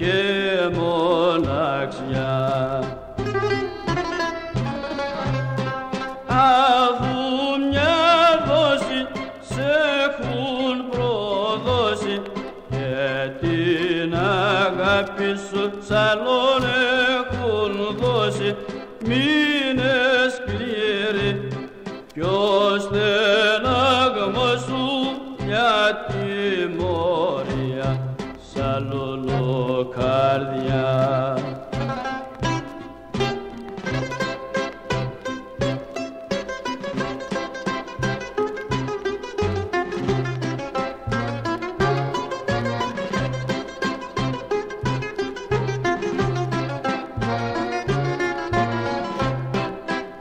και μοναξιά. Αφού μια δόση σε έχουν προδώσει και την αγάπη σου σαλόν έχουν δώσει μείνε σκληρή κι ο στενάγμος σου μια τιμωρία καρδιά.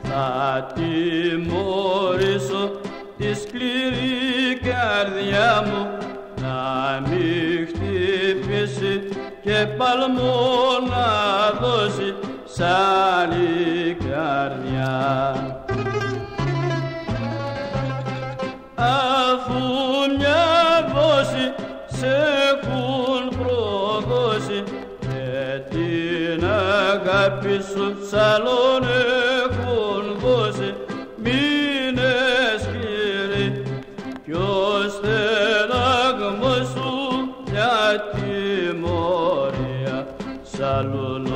Θα τιμωρήσω τη σκληρή καρδιά μου και παλμό να δώσει σ' άλλη καρδιά. Αφού μια δόση σε έχουν προδώσει και την αγάπη σου σαλόν calul